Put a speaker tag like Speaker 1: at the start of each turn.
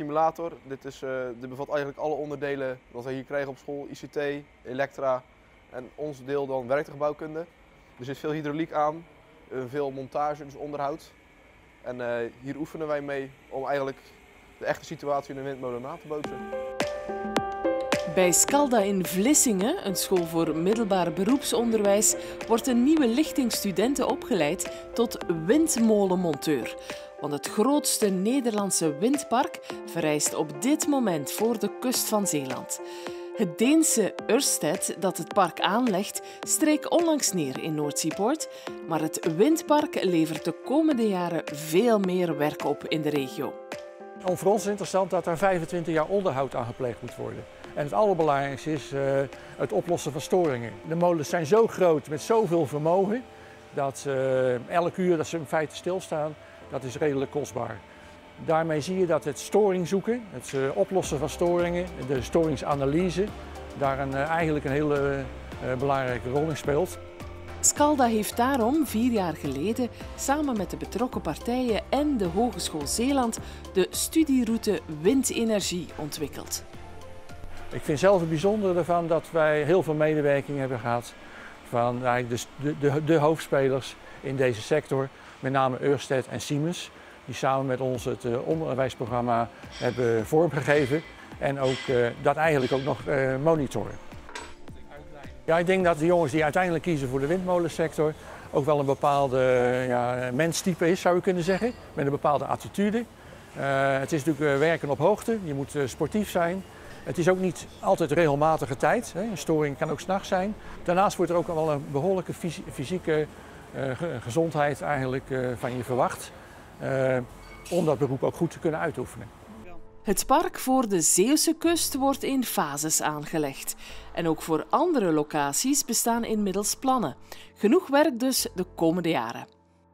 Speaker 1: stimulator. Dit, is, uh, dit bevat eigenlijk alle onderdelen wat wij hier krijgen op school. ICT, elektra en ons deel dan werktuigbouwkunde. Er zit veel hydrauliek aan, veel montage, dus onderhoud. En hier oefenen wij mee om eigenlijk de echte situatie in de windmolen na te bootsen.
Speaker 2: Bij Scalda in Vlissingen, een school voor middelbaar beroepsonderwijs, wordt een nieuwe lichting studenten opgeleid tot windmolenmonteur. Want het grootste Nederlandse windpark verrijst op dit moment voor de kust van Zeeland. Het Deense Ørsted, dat het park aanlegt, streek onlangs neer in Noordseapoort. Maar het windpark levert de komende jaren veel meer werk op in de regio.
Speaker 3: voor ons is interessant dat er 25 jaar onderhoud aan gepleegd moet worden. En het allerbelangrijkste is uh, het oplossen van storingen. De molens zijn zo groot met zoveel vermogen dat uh, elk uur dat ze in feite stilstaan, dat is redelijk kostbaar. Daarmee zie je dat het storing zoeken, het uh, oplossen van storingen, de storingsanalyse, daar een, eigenlijk een hele belangrijke rol in speelt.
Speaker 2: Scalda heeft daarom vier jaar geleden samen met de betrokken partijen en de Hogeschool Zeeland de studieroute windenergie ontwikkeld.
Speaker 3: Ik vind zelf het bijzondere ervan dat wij heel veel medewerking hebben gehad van eigenlijk de, de, de hoofdspelers in deze sector, met name Ørsted en Siemens, die samen met ons het uh, onderwijsprogramma hebben vormgegeven en ook uh, dat eigenlijk ook nog uh, monitoren. Ja, ik denk dat de jongens die uiteindelijk kiezen voor de windmolensector ook wel een bepaalde ja, menstype is, zou je kunnen zeggen, met een bepaalde attitude. het is natuurlijk werken op hoogte, je moet sportief zijn. Het is ook niet altijd regelmatige tijd. Een storing kan ook s'nachts zijn. Daarnaast wordt er ook wel een behoorlijke fysieke gezondheid eigenlijk uh, van je verwacht. Uh, om dat beroep ook goed te kunnen uitoefenen.
Speaker 2: Het park voor de Zeeuwse kust wordt in fases aangelegd. En ook voor andere locaties bestaan inmiddels plannen. Genoeg werk dus de komende jaren.